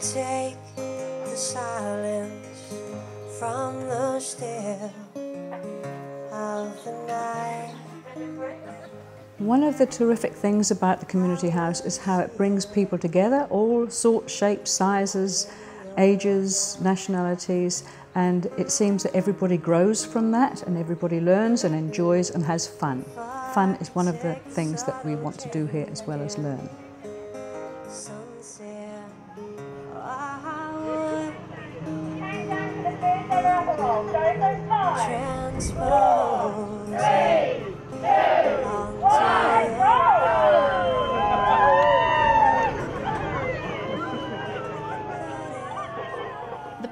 take the silence from the still of the night. One of the terrific things about the community house is how it brings people together, all sorts, shapes, sizes, ages, nationalities, and it seems that everybody grows from that and everybody learns and enjoys and has fun. Fun is one of the things that we want to do here as well as learn. The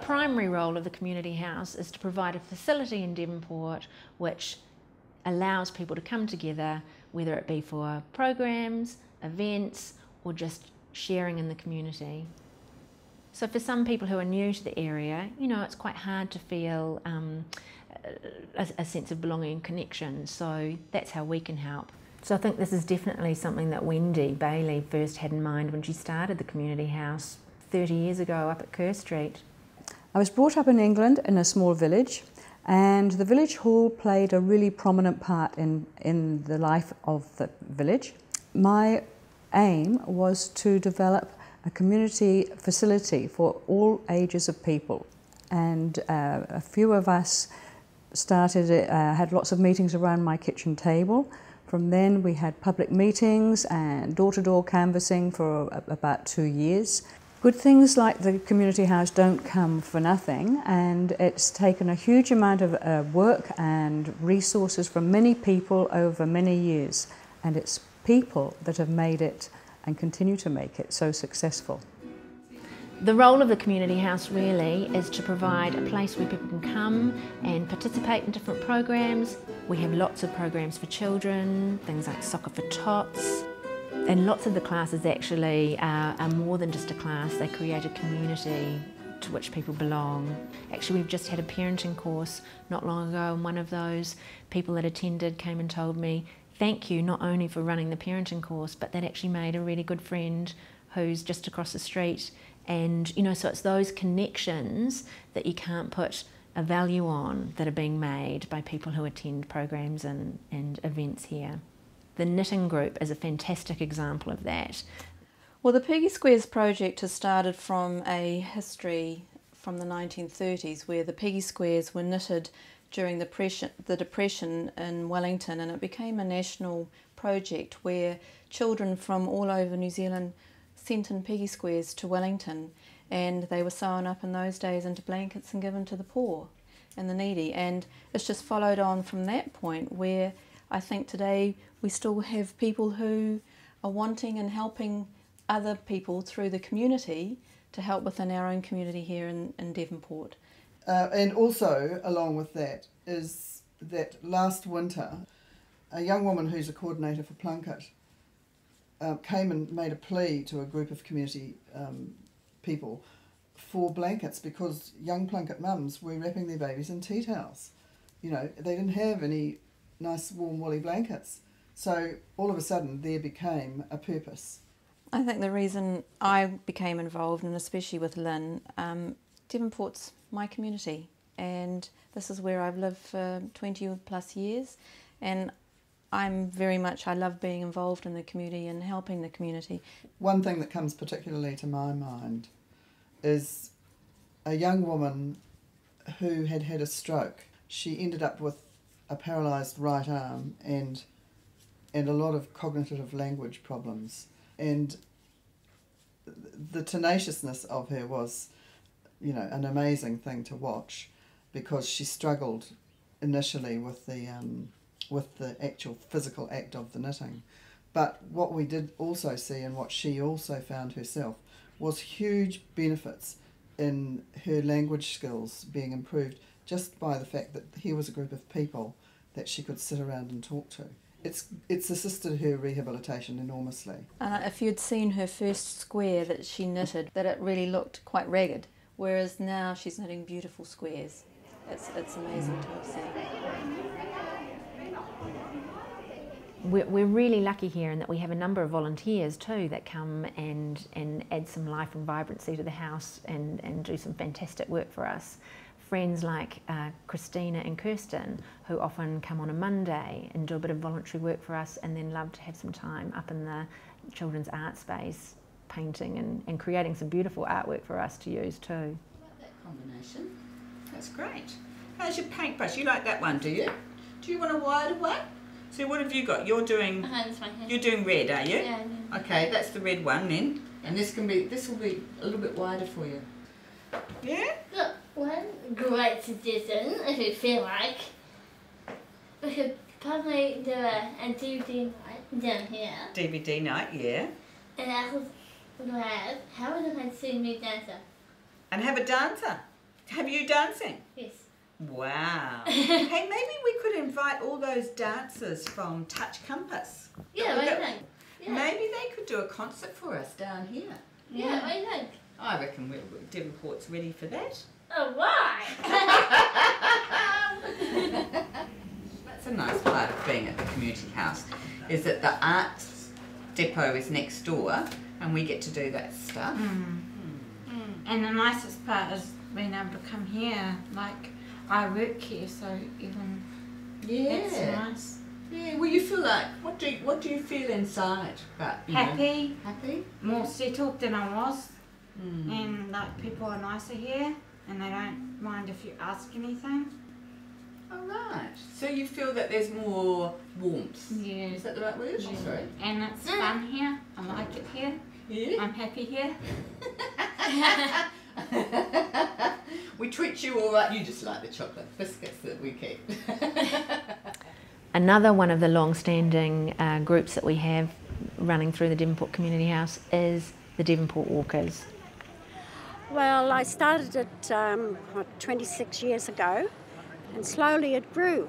primary role of the community house is to provide a facility in Devonport which allows people to come together, whether it be for programs, events, or just sharing in the community. So, for some people who are new to the area, you know, it's quite hard to feel um, a, a sense of belonging and connection. So, that's how we can help. So, I think this is definitely something that Wendy Bailey first had in mind when she started the community house 30 years ago up at Kerr Street. I was brought up in England in a small village, and the village hall played a really prominent part in, in the life of the village. My aim was to develop a community facility for all ages of people, and uh, a few of us started, uh, had lots of meetings around my kitchen table. From then, we had public meetings and door to door canvassing for about two years. Good things like the community house don't come for nothing, and it's taken a huge amount of uh, work and resources from many people over many years, and it's people that have made it and continue to make it so successful. The role of the community house really is to provide a place where people can come and participate in different programs. We have lots of programs for children, things like soccer for tots, and lots of the classes actually are, are, more than just a class, they create a community to which people belong. Actually, we've just had a parenting course not long ago, and one of those people that attended came and told me, Thank you not only for running the parenting course, but that actually made a really good friend who's just across the street. And, you know, so it's those connections that you can't put a value on that are being made by people who attend programs and, and events here. The knitting group is a fantastic example of that. Well, the Peggy Squares project has started from a history from the 1930s where the Peggy Squares were knitted during the the depression in Wellington and it became a national project where children from all over New Zealand sent in Peggy Squares to Wellington and they were sewn up in those days into blankets and given to the poor and the needy and it's just followed on from that point where I think today we still have people who are wanting and helping other people through the community to help within our own community here in, in Devonport. Uh, and also, along with that, is that last winter, a young woman who's a coordinator for Plunket uh, came and made a plea to a group of community um, people for blankets because young Plunket mums were wrapping their babies in tea towels. You know, they didn't have any nice warm woolly blankets. So all of a sudden there became a purpose. I think the reason I became involved, and especially with Lynn, um, Devonport's my community, and this is where I've lived for 20 plus years, and I'm very much, I love being involved in the community and helping the community. One thing that comes particularly to my mind is a young woman who had had a stroke. She ended up with a paralysed right arm and and a lot of cognitive language problems. And the tenaciousness of her was, you know, an amazing thing to watch because she struggled initially with the um, with the actual physical act of the knitting. But what we did also see and what she also found herself was huge benefits in her language skills being improved just by the fact that here was a group of people that she could sit around and talk to. It's, it's assisted her rehabilitation enormously. And if you'd seen her first square that she knitted, that it really looked quite ragged, whereas now she's knitting beautiful squares. It's, it's amazing to have seen. We're, really lucky here in that we have a number of volunteers too that come and, and add some life and vibrancy to the house and, and do some fantastic work for us. Friends like uh, Kristina and Kirsten, who often come on a Monday and do a bit of voluntary work for us and then love to have some time up in the children's art space painting and, and creating some beautiful artwork for us to use too. that combination. That's great. How's your paintbrush? You like that one, do you? Do you want a wider one? So what have you got? You're doing my hand. you're doing red, are you? Yeah, yeah. Okay, that's the red one then. And this can be this will be a little bit wider for you. Yeah? Look, one great suggestion, if you feel like, we could probably do a, a DVD night down here, DVD night, yeah. and I could have, how would I see me dancer? And have a dancer. Have you dancing? Yes. Wow. hey, maybe we could invite all those dancers from Touch Compass. Yeah, That what do you think? Yeah. Maybe they could do a concert for us down here. Yeah, what do you think? I reckon we we- Devonport's ready for that. Oh, why? That's a nice part of being at the community house, is that the arts depot is next door and we get to do that stuff. Mm. Hmm. And the nicest part is being able to come here. Like I work here, so even it's Yeah. nice. Yeah. Well, you feel like what do you, what do you feel inside? About you know, Happy, happy. more settled than I was, Mm. and like people are nicer here, and they don't mind if you ask anything. All right. So you feel that there's more warmth. Yeah. Is that the right word? Sorry. And it's fun here. I like it here. Yeah. I'm happy here. we treat you all right. You just like the chocolate biscuits that we keep. Another one of the long-standing uh, groups that we have running through the Devonport Community House is the Devonport Walkers. Well, I started it um, what, 26 years ago, and slowly it grew.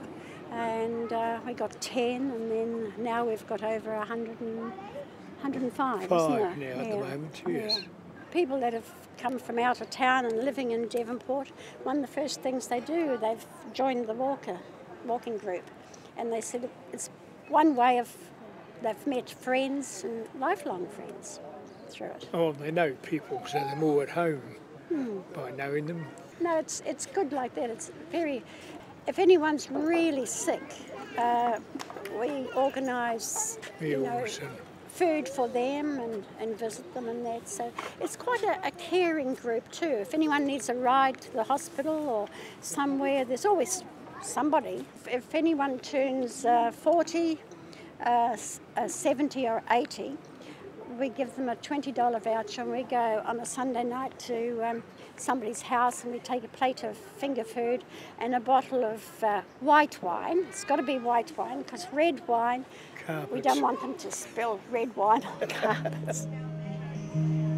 And uh, we got 10, and then now we've got over 100 and, 105, isn't Five it? now at the moment, yes. People that have come from out of town and living in Devonport, one of the first things they do, they've joined the walker, walking group. And they said it's one way of, they've met friends and lifelong friends through it. Oh, they know people, so they're more at home Hmm. by knowing them. No, it's it's good like that. It's very. If anyone's really sick, uh, we organise you know and food for them and, and visit them and that. So it's quite a, a caring group too. If anyone needs a ride to the hospital or somewhere, there's always somebody. If, anyone turns uh, 40, uh, uh, 70 or 80, we give them a $20 voucher and we go on a Sunday night to um, somebody's house and we take a plate of finger food and a bottle of uh, white wine. It's got to be white wine because red wine, we don't want them to spill red wine on the carpets.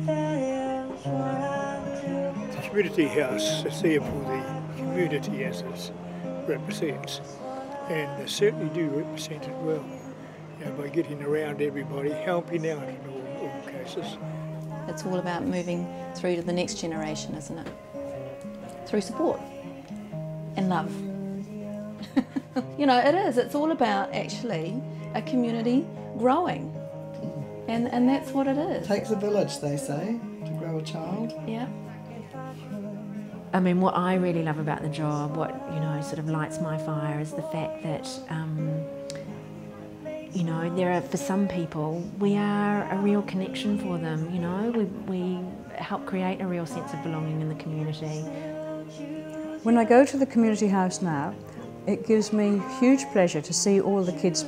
That is what I do. The community house is there for the community as it represents, and they certainly do represent it well. You know, by getting around everybody, helping out in all, all cases. It's all about moving through to the next generation, isn't it? Through support and love. you know, it is. It's all about actually a community growing. And, and that's what it is. It Takes a village, they say, to grow a child. Yeah. I mean, what I really love about the job, what you know, sort of lights my fire, is the fact that, um, you know, there are for some people, we are a real connection for them. You know, we we help create a real sense of belonging in the community. When I go to the community house now, it gives me huge pleasure to see all the kids'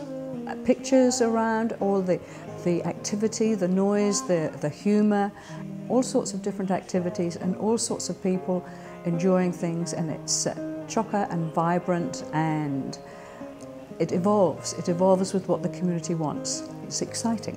pictures around, all the, the activity, the noise, the, the humour, all sorts of different activities and all sorts of people enjoying things and it's uh, chocker and vibrant and it evolves, it evolves with what the community wants. It's exciting.